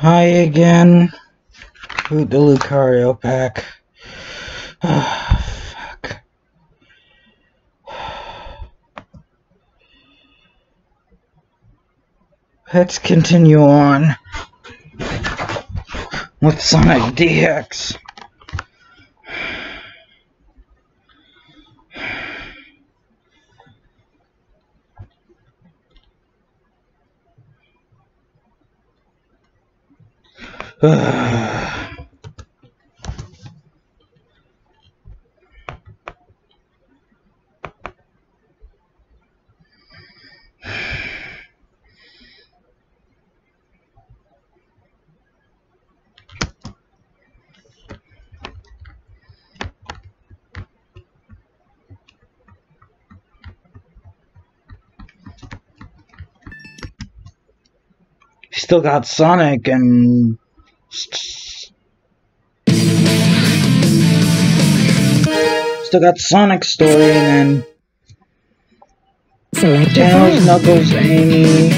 Hi again. Who the Lucario pack. fuck. Let's continue on with Sonic DX. Still got Sonic and Still got Sonic story and then Select your Tails. Knuckles, Amy.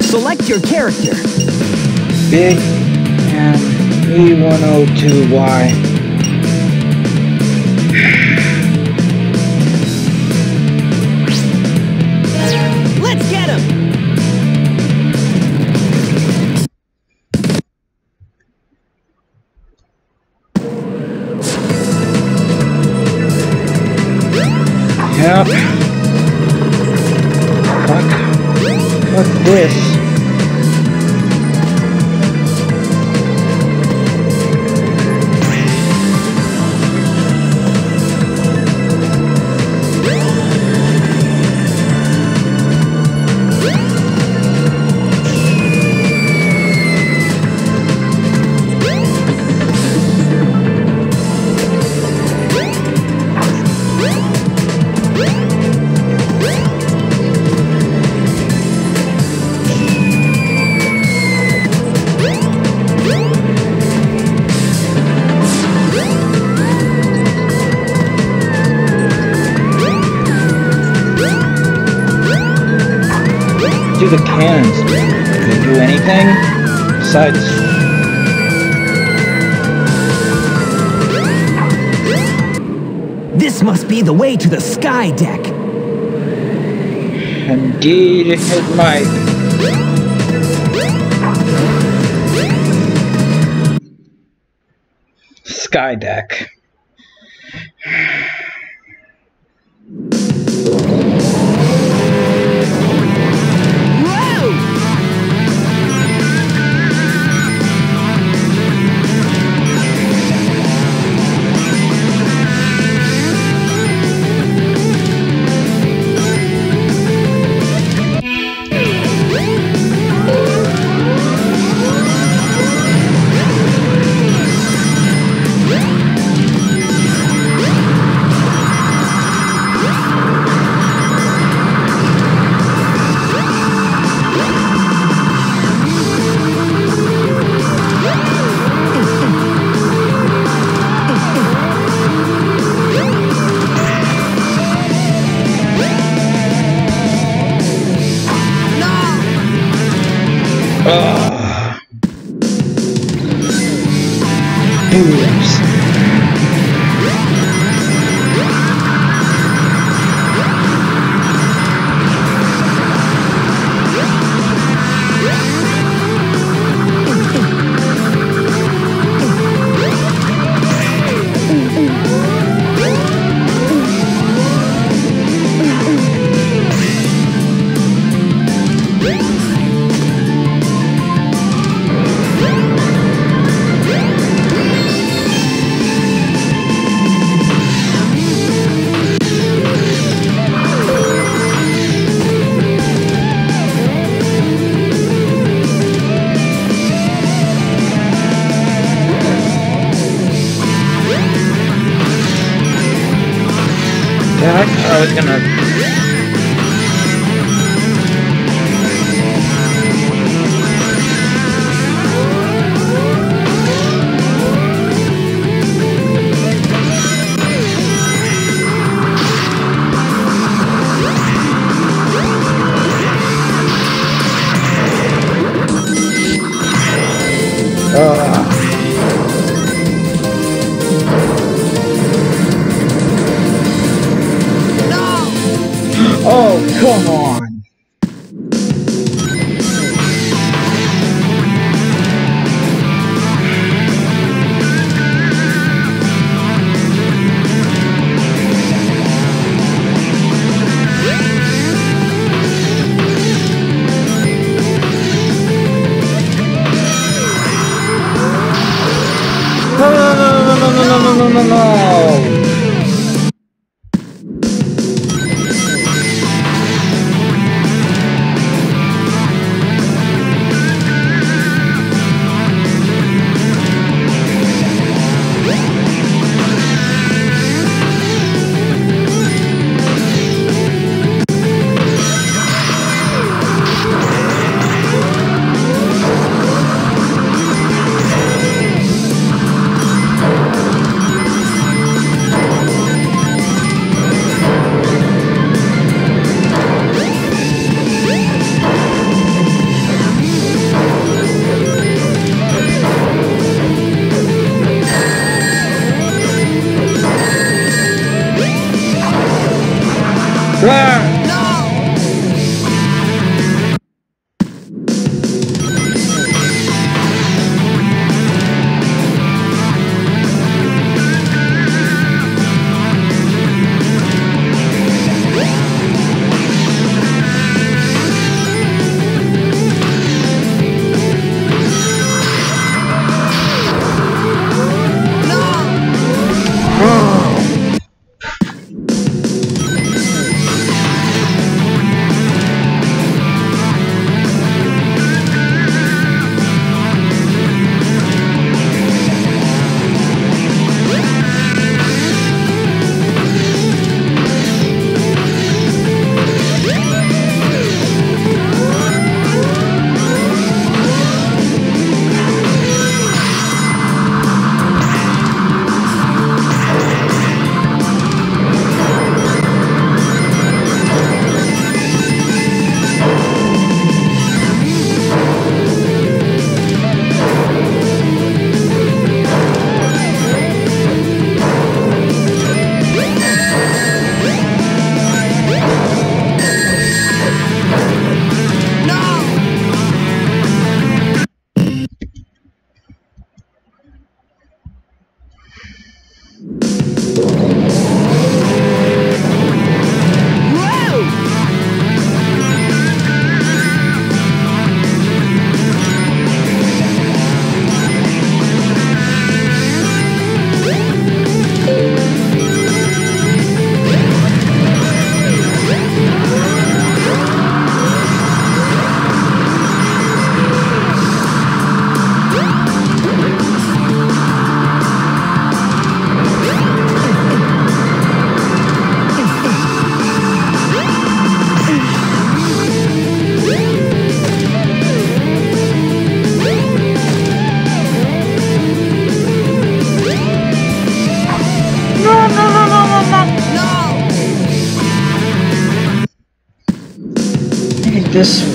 Select your character. Big and E102Y. The way to the sky deck. Indeed, it might. Skydeck. Whoa!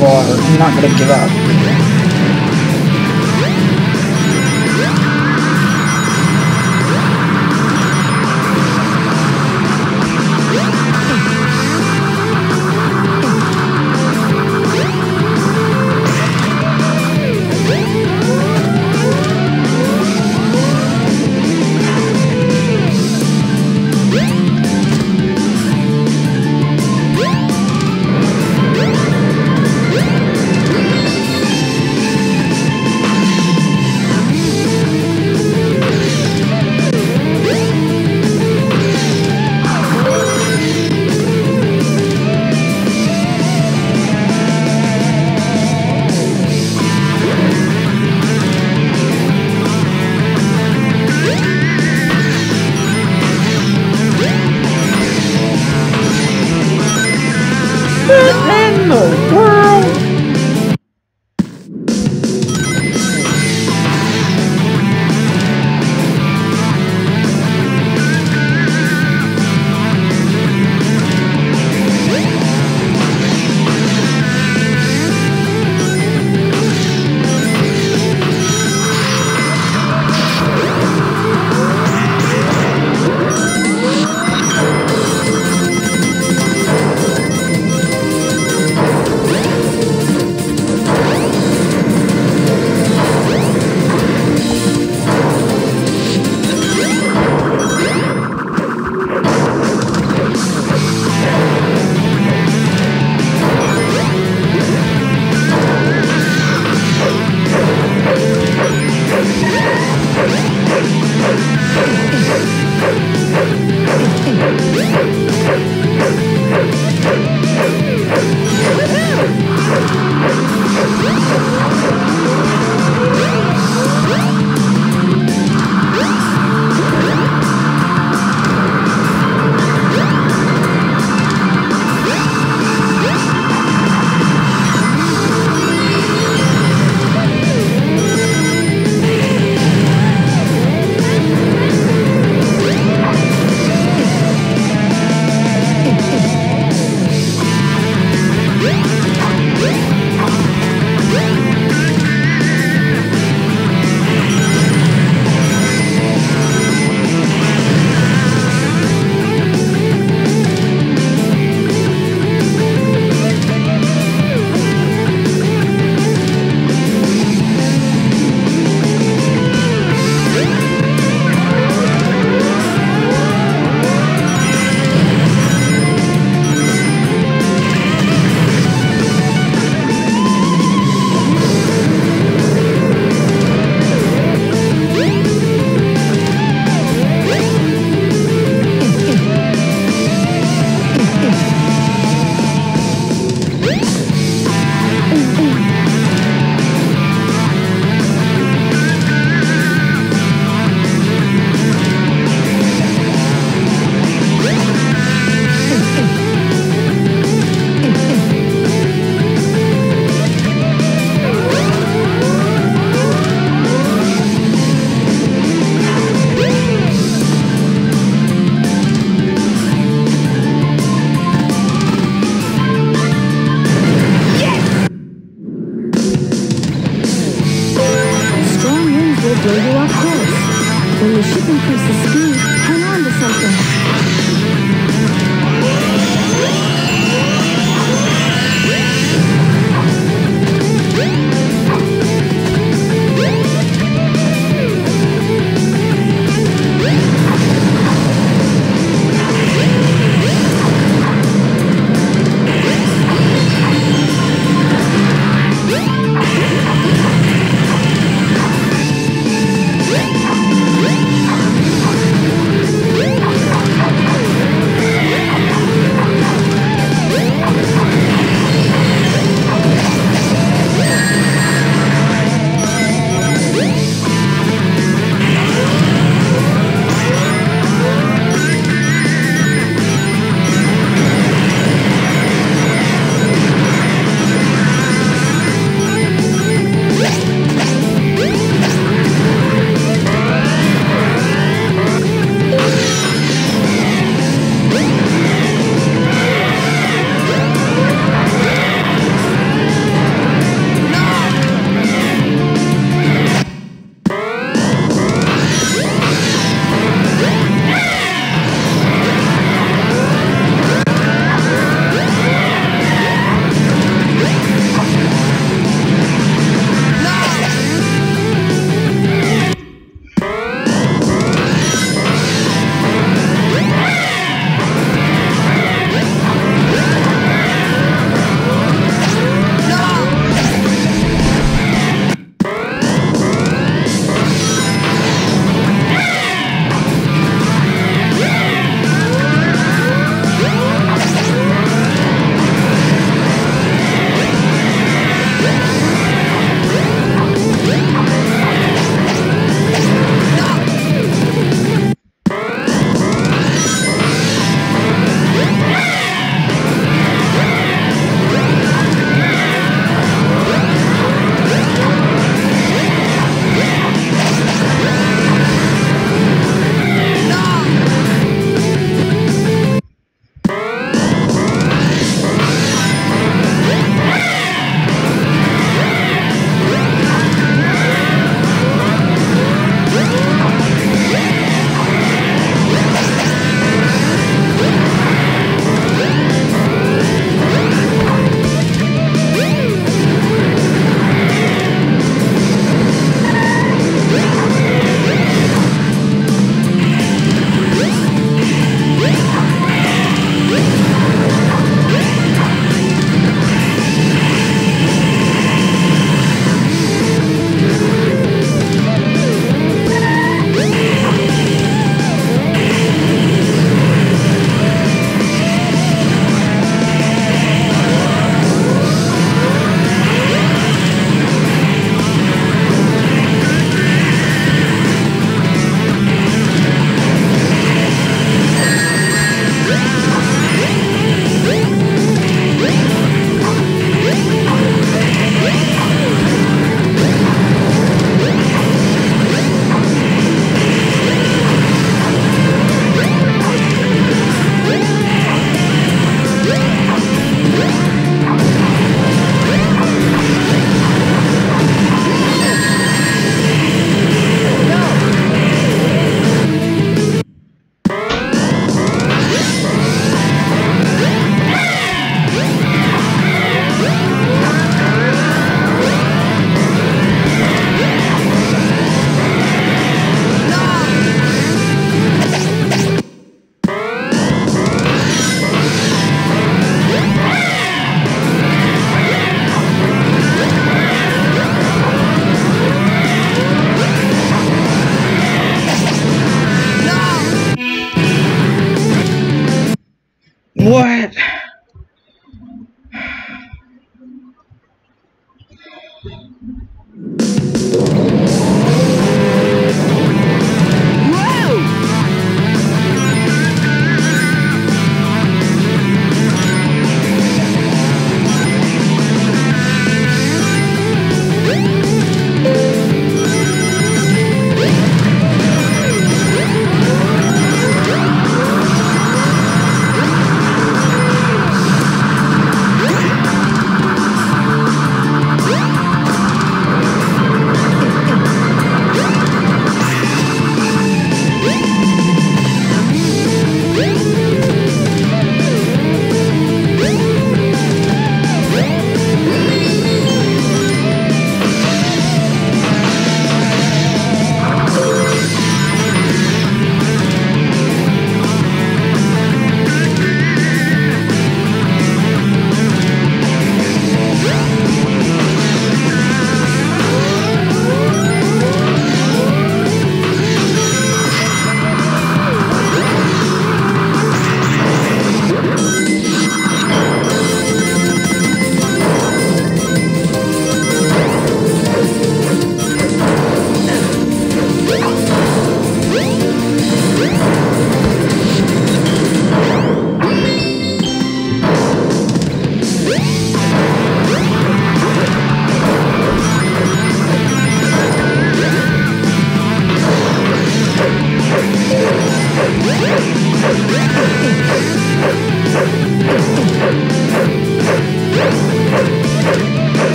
for not going to give up. Hang on to something.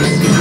Finally.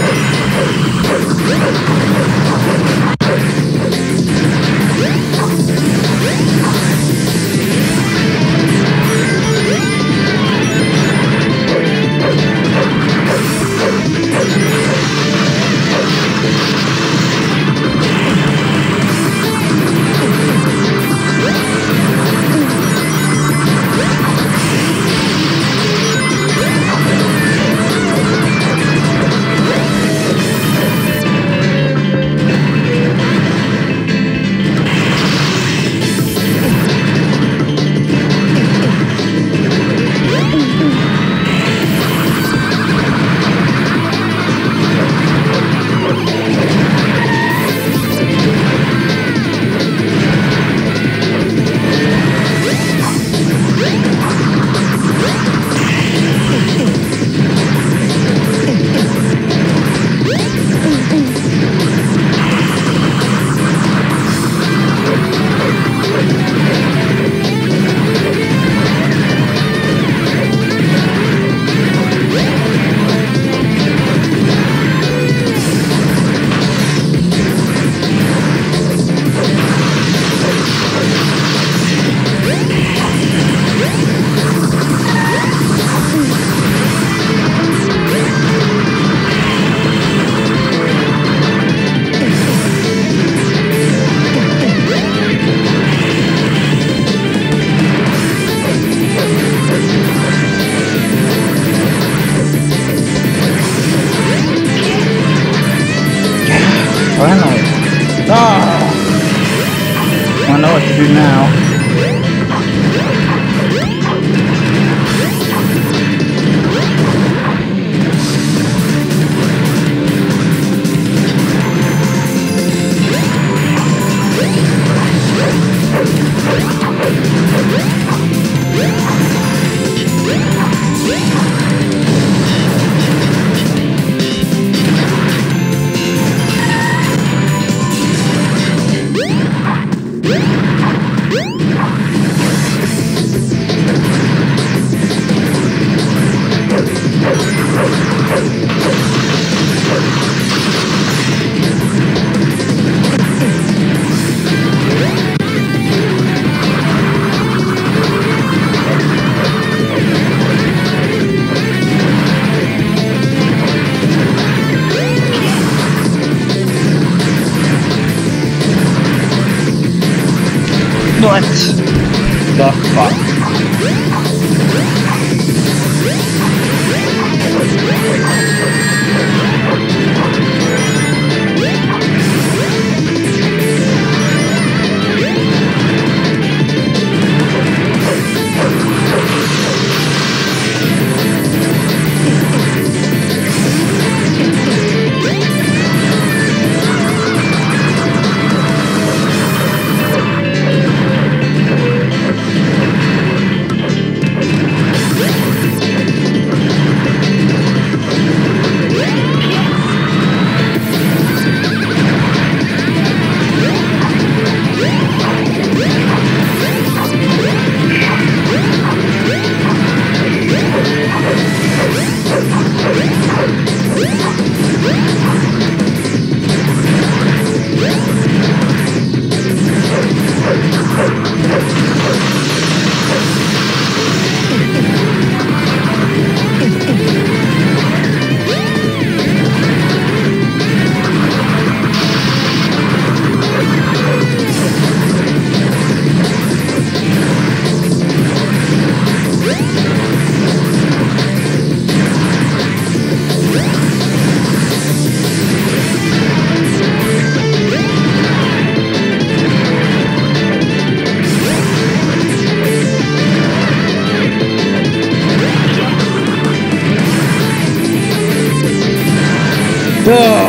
Pô!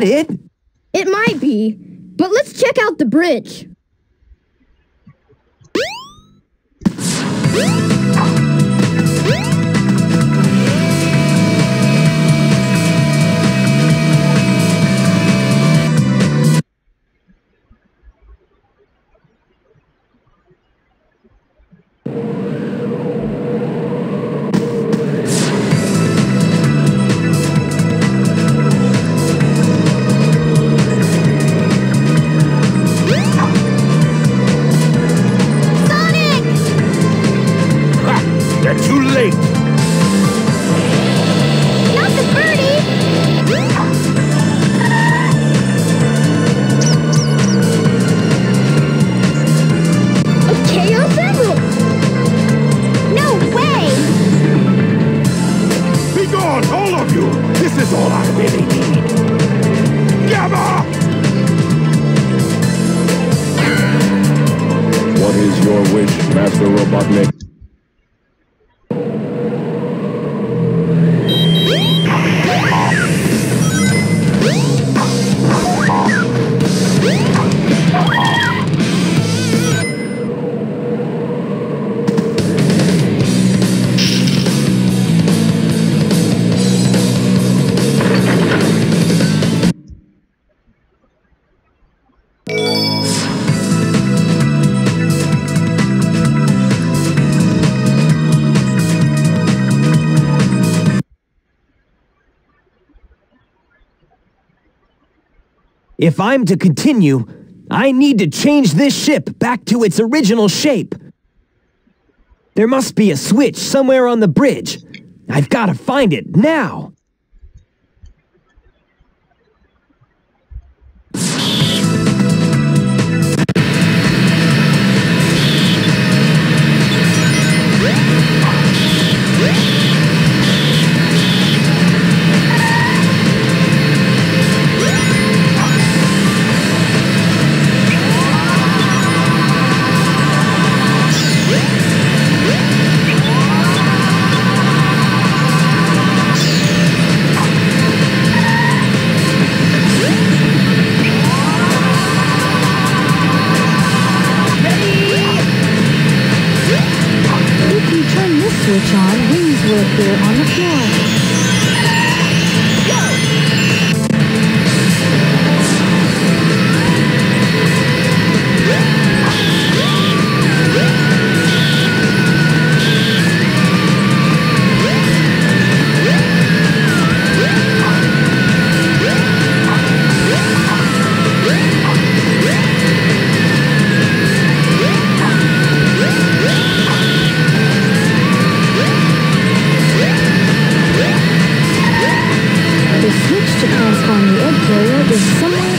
That it? It might be, but let's check out the bridge. If I'm to continue, I need to change this ship back to its original shape. There must be a switch somewhere on the bridge. I've got to find it now. Switch on, wings will appear on the floor. The switch to transform the egg carrier is somewhere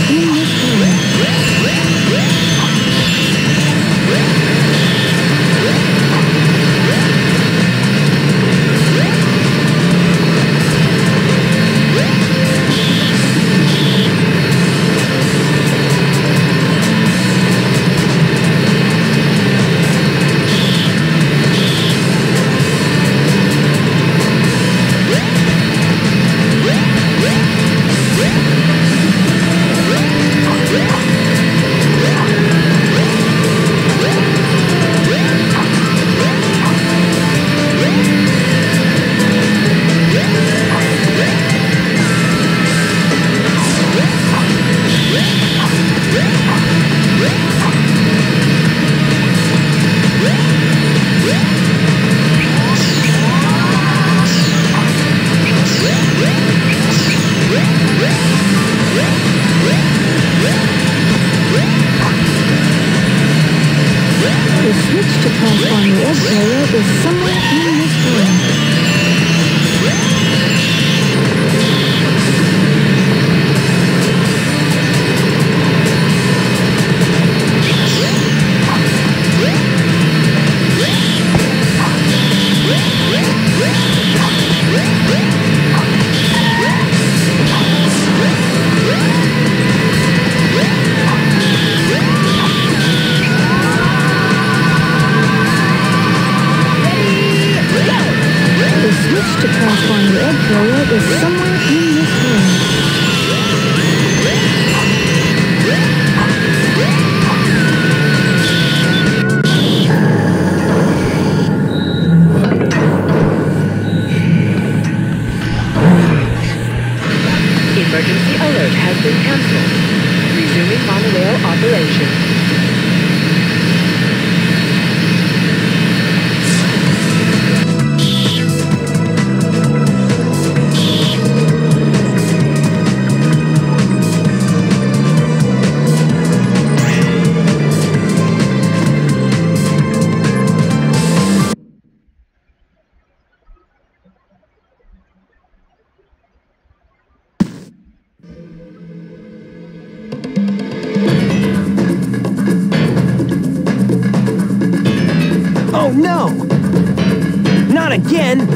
again!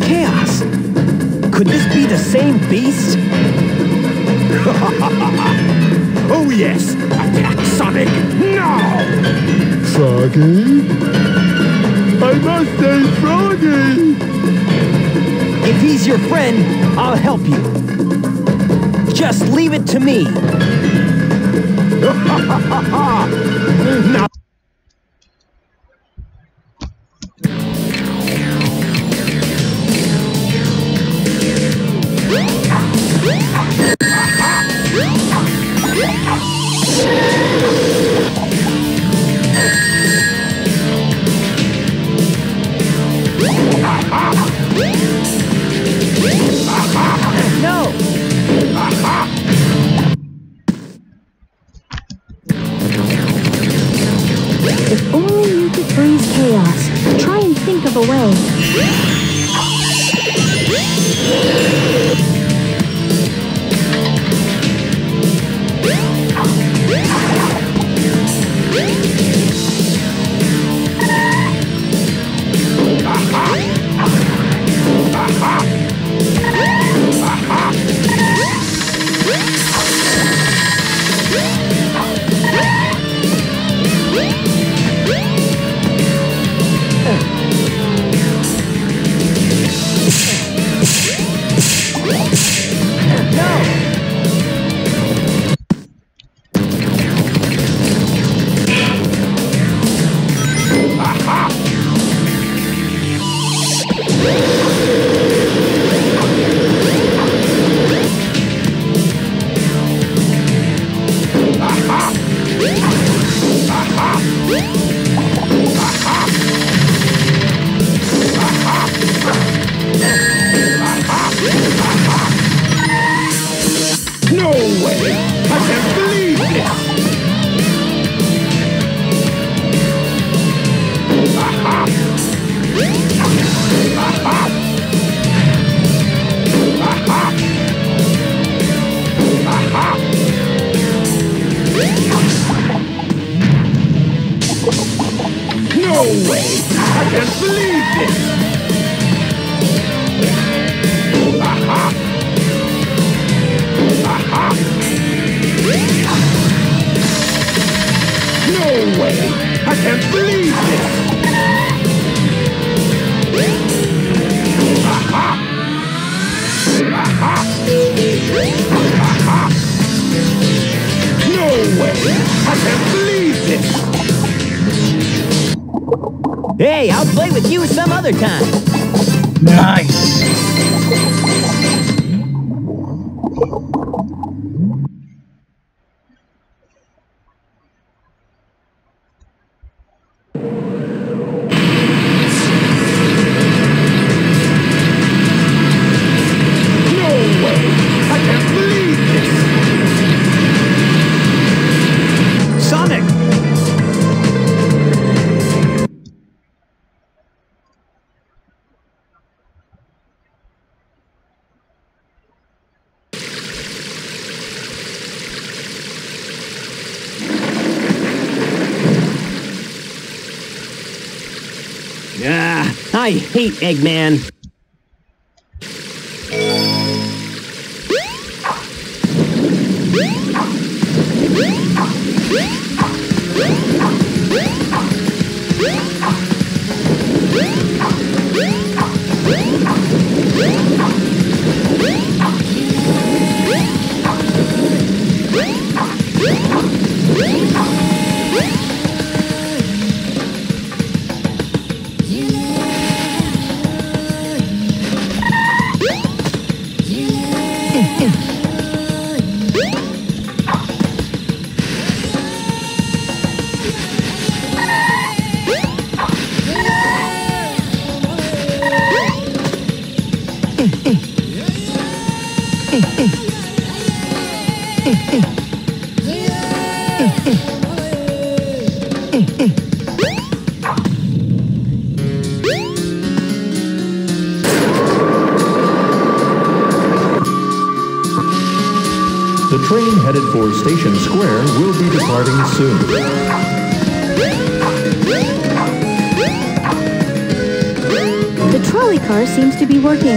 Chaos! Could this be the same beast? Oh yes! Attack Sonic now! Froggy? I must say Froggy! If he's your friend, I'll help you. Just leave it to me. Now No Eggman. To be working.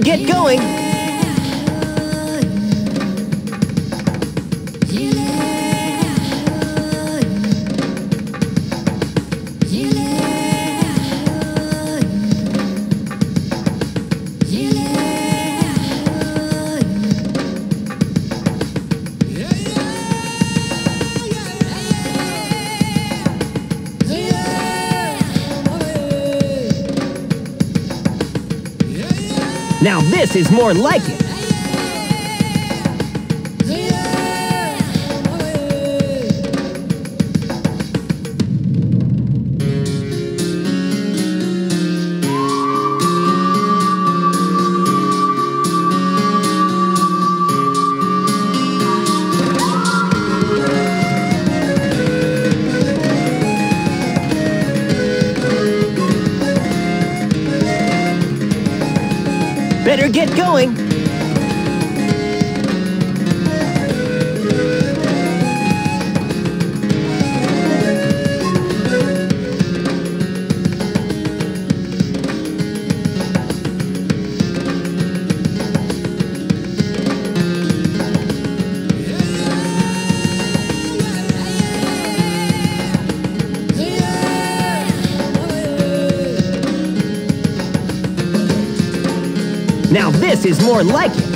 Get going. This is more like it. Going. More like it.